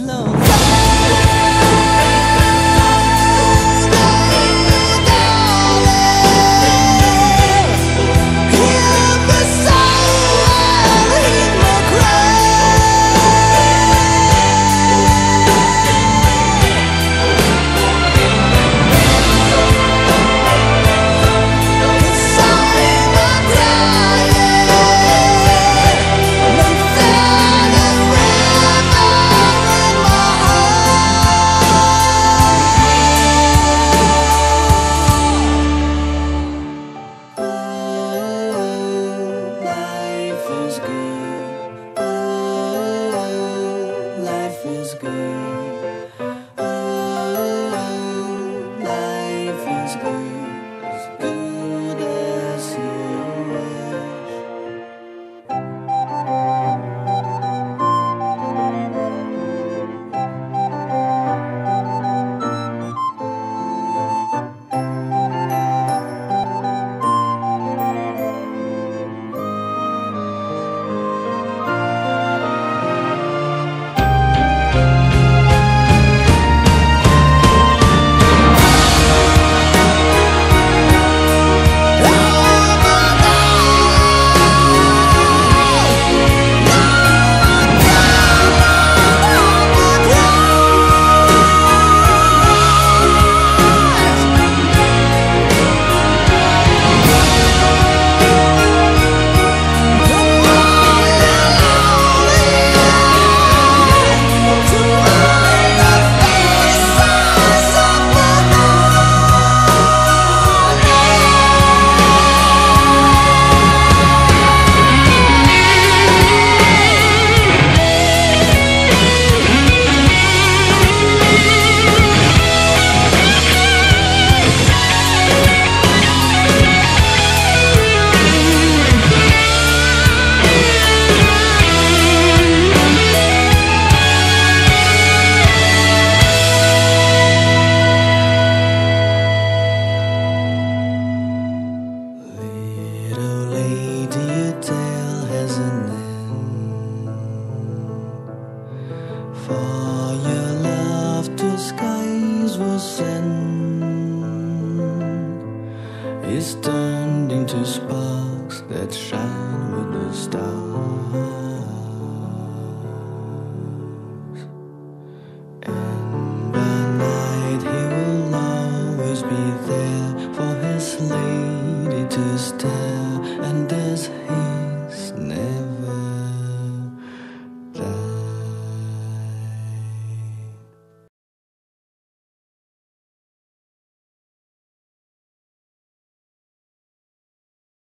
is good. is turned into sparks that shine with the stars. And by night he will always be there for his lady to stand.